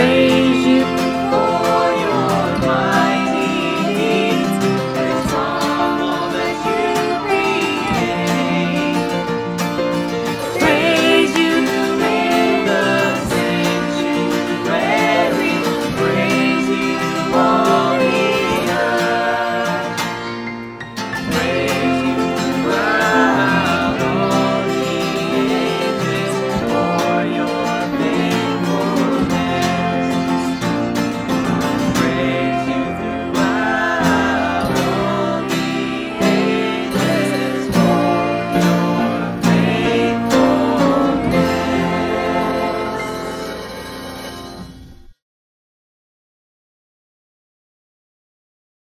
faith.